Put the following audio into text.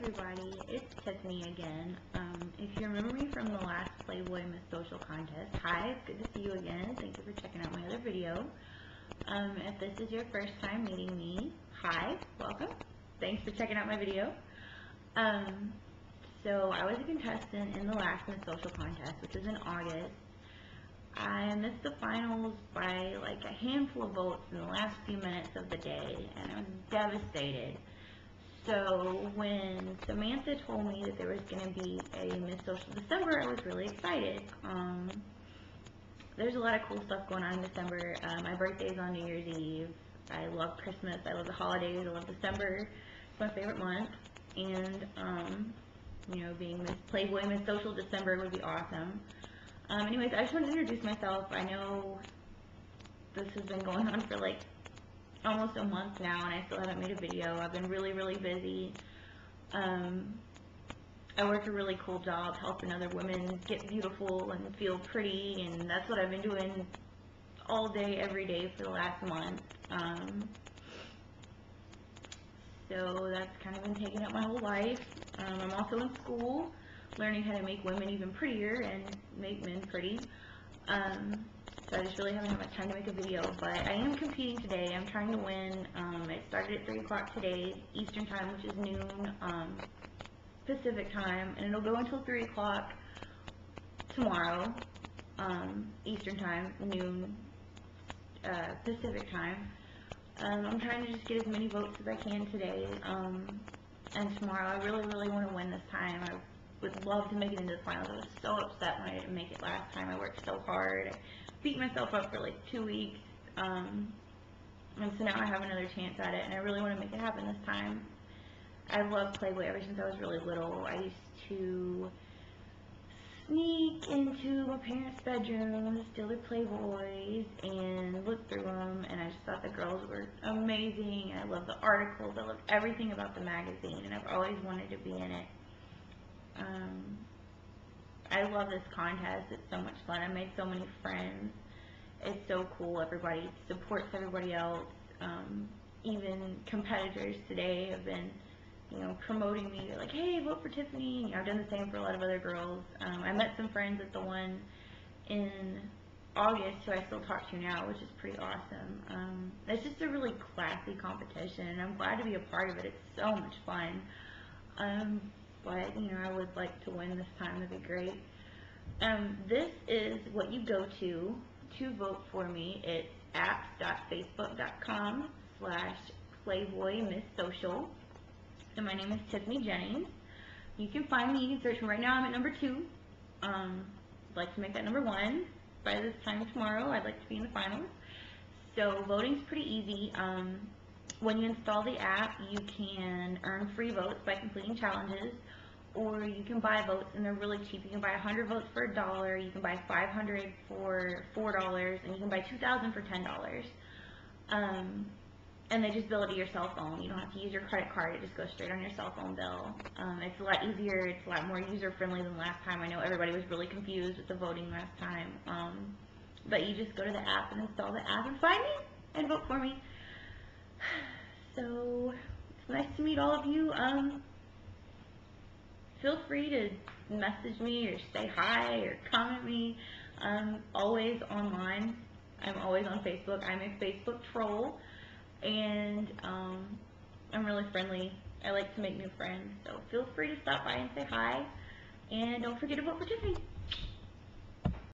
everybody, it's Tiffany again. Um, if you remember me from the last Playboy Miss Social contest, hi, it's good to see you again. Thank you for checking out my other video. Um, if this is your first time meeting me, hi, welcome. Thanks for checking out my video. Um, so I was a contestant in the last Miss Social contest, which was in August. I missed the finals by like a handful of votes in the last few minutes of the day, and I was devastated. So when Samantha told me that there was going to be a Miss Social December, I was really excited. Um, there's a lot of cool stuff going on in December. Uh, my birthday is on New Year's Eve. I love Christmas. I love the holidays. I love December. It's my favorite month. And, um, you know, being Miss Playboy Miss Social December would be awesome. Um, anyways, I just want to introduce myself. I know this has been going on for like almost a month now and I still haven't made a video. I've been really, really busy. Um, I work a really cool job helping other women get beautiful and feel pretty and that's what I've been doing all day, every day for the last month. Um, so that's kind of been taking up my whole life. Um, I'm also in school, learning how to make women even prettier and make men pretty. Um, so I just really haven't had much time to make a video, but I am competing today. I'm trying to win. Um, it started at 3 o'clock today, Eastern Time, which is noon um, Pacific Time, and it'll go until 3 o'clock tomorrow, um, Eastern Time, noon uh, Pacific Time. Um, I'm trying to just get as many votes as I can today, um, and tomorrow. I really, really want to win this time. I would love to make it into the finals. I was so upset when I didn't make it last time. I worked so hard. I beat myself up for like two weeks, um, and so now I have another chance at it, and I really want to make it happen this time. I've loved Playboy ever since I was really little. I used to sneak into my parents' bedroom, steal their Playboys, and look through them, and I just thought the girls were amazing. I loved the articles. I loved everything about the magazine, and I've always wanted to be in it. Um, I love this contest. It's so much fun. I made so many friends. It's so cool. Everybody supports everybody else. Um, even competitors today have been, you know, promoting me. They're like, hey, vote for Tiffany. You know, I've done the same for a lot of other girls. Um, I met some friends at the one in August who I still talk to now, which is pretty awesome. Um, it's just a really classy competition, and I'm glad to be a part of it. It's so much fun. Um, you know, I would like to win this time. That'd be great. Um, this is what you go to to vote for me. It's apps.facebook.com slash Playboy Miss Social. And my name is Tiffany Jennings. You can find me. You can search me. Right now I'm at number two. Um, I'd like to make that number one by this time tomorrow. I'd like to be in the finals. So voting's pretty easy. Um, when you install the app, you can earn free votes by completing challenges, or you can buy votes, and they're really cheap. You can buy 100 votes for a dollar, you can buy 500 for $4, and you can buy 2,000 for $10. Um, and they just bill it to your cell phone. You don't have to use your credit card. It just goes straight on your cell phone bill. Um, it's a lot easier. It's a lot more user-friendly than last time. I know everybody was really confused with the voting last time. Um, but you just go to the app and install the app and find me and vote for me. So, it's nice to meet all of you. Um, feel free to message me or say hi or comment me. I'm always online. I'm always on Facebook. I'm a Facebook troll. And um, I'm really friendly. I like to make new friends. So feel free to stop by and say hi. And don't forget to vote for Tiffany.